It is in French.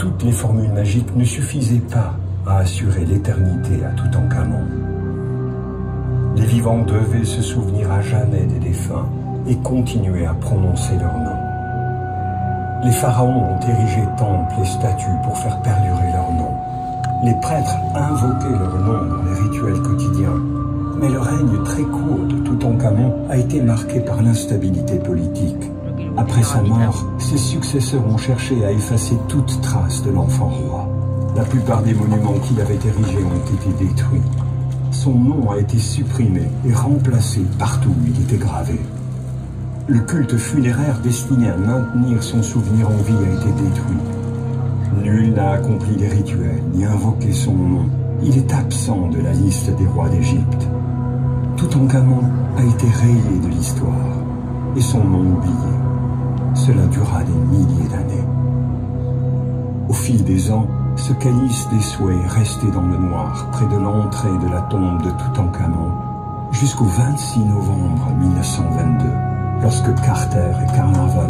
toutes les formules magiques ne suffisaient pas à assurer l'éternité à tout encamant. Les vivants devaient se souvenir à jamais des défunts et continuer à prononcer leur nom. Les pharaons ont érigé temples et statues pour faire perdurer leur nom. Les prêtres invoquaient leur nom dans les rituels quotidiens. Mais le règne très court de Toutankhamon a été marqué par l'instabilité politique. Après sa mort, ses successeurs ont cherché à effacer toute trace de l'enfant roi. La plupart des monuments qu'il avait érigés ont été détruits. Son nom a été supprimé et remplacé partout où il était gravé. Le culte funéraire destiné à maintenir son souvenir en vie a été détruit. Nul n'a accompli les rituels ni invoqué son nom. Il est absent de la liste des rois d'Égypte. Toutankhamon a été rayé de l'histoire et son nom oublié. Cela dura des milliers d'années. Au fil des ans, ce calice des souhaits est resté dans le noir près de l'entrée de la tombe de Toutankhamon jusqu'au 26 novembre 1922 lorsque Carter et Carnarvon